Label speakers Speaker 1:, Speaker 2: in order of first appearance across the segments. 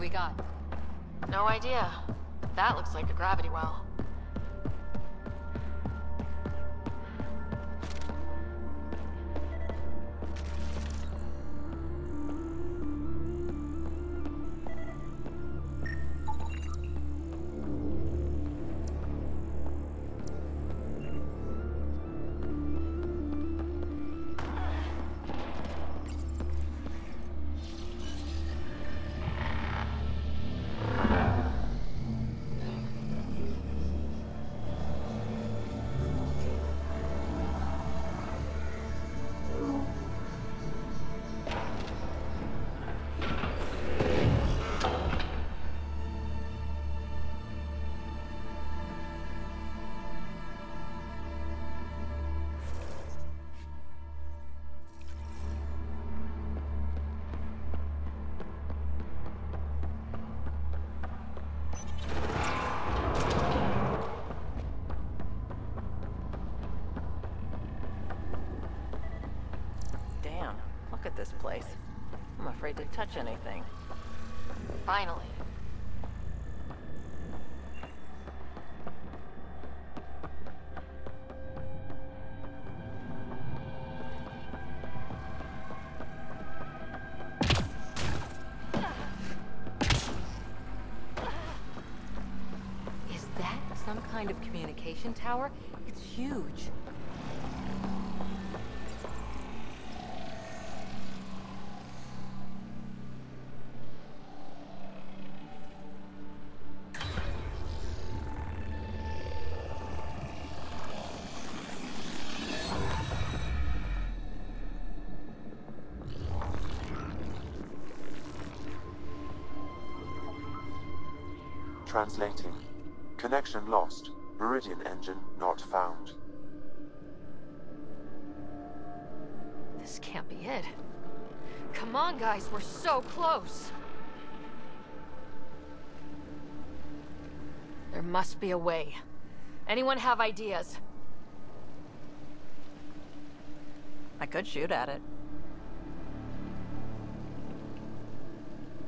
Speaker 1: we got?
Speaker 2: No idea. That looks like a gravity well.
Speaker 3: This place. I'm afraid to touch anything.
Speaker 2: Finally.
Speaker 1: Is that some kind of communication tower? It's huge.
Speaker 4: Translating. Connection lost. Meridian engine not found.
Speaker 2: This can't be it. Come on, guys, we're so close. There must be a way. Anyone have ideas?
Speaker 3: I could shoot at it.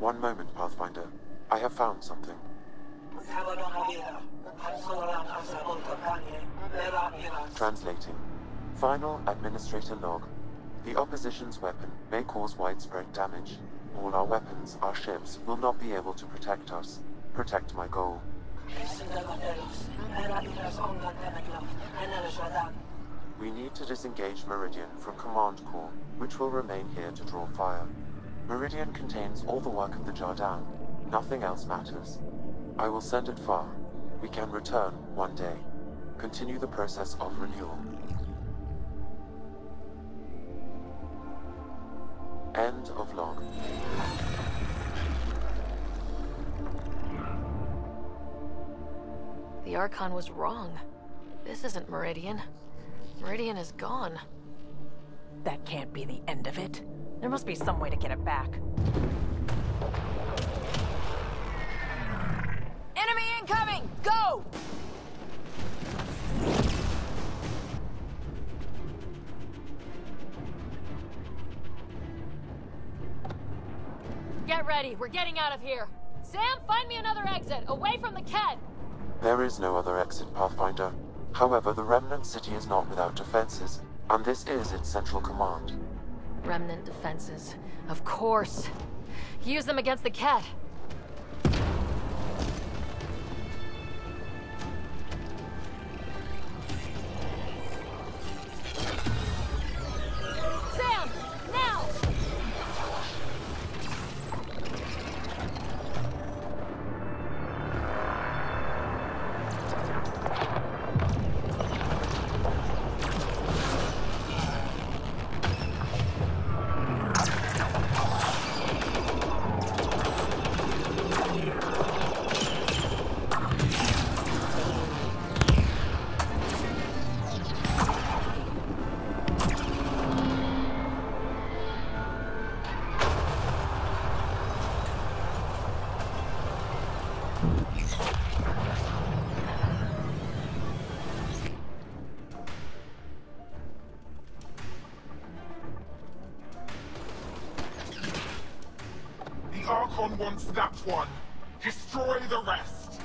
Speaker 4: One moment, Pathfinder. I have found something. Translating. Final Administrator log. The opposition's weapon may cause widespread damage. All our weapons, our ships, will not be able to protect us. Protect my goal. We need to disengage Meridian from Command Core, which will remain here to draw fire. Meridian contains all the work of the Jardaan. Nothing else matters. I will send it far. We can return one day. Continue the process of renewal. End of log.
Speaker 2: The Archon was wrong. This isn't Meridian. Meridian is gone.
Speaker 3: That can't be the end of it. There must be some way to get it back. Go!
Speaker 2: Get ready, we're getting out of here. Sam, find me another exit, away from the Kett.
Speaker 4: There is no other exit, Pathfinder. However, the Remnant City is not without defenses, and this is its central command.
Speaker 2: Remnant defenses. Of course. Use them against the Kett.
Speaker 5: Silence that one! Destroy the rest!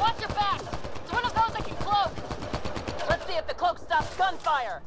Speaker 2: Watch your back! It's one of those that can cloak!
Speaker 3: Let's see if the cloak stops gunfire!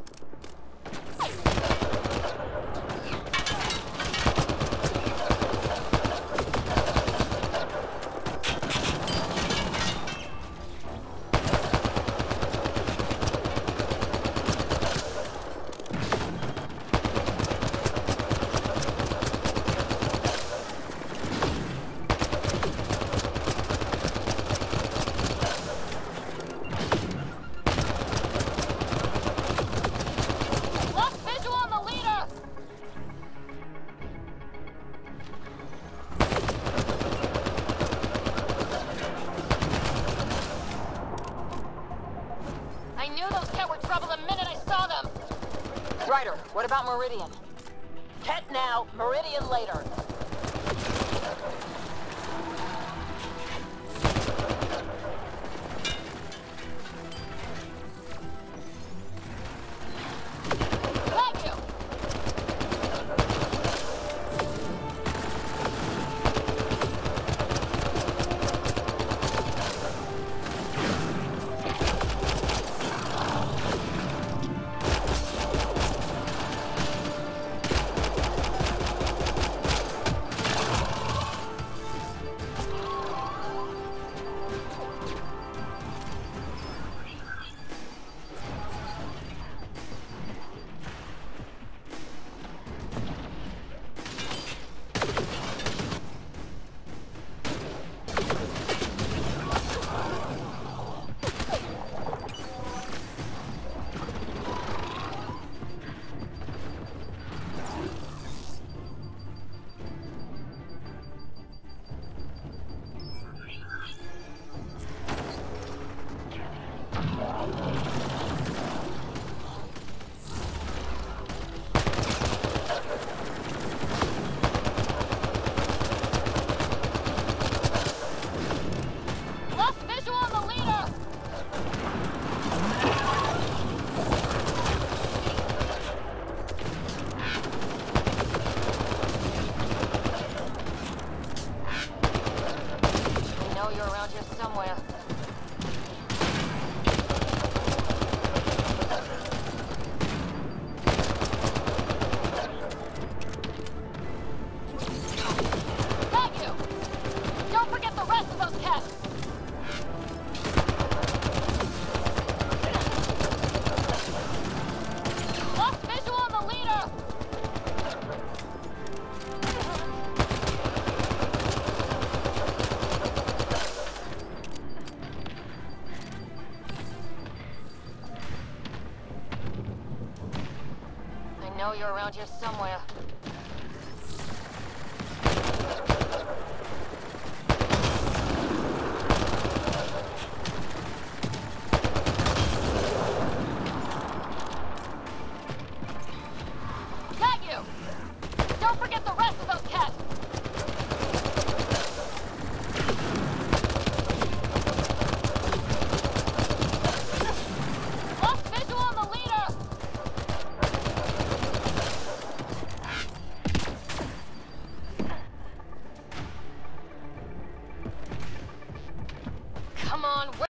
Speaker 3: Meridian.
Speaker 2: around here somewhere.